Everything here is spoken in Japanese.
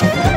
うん。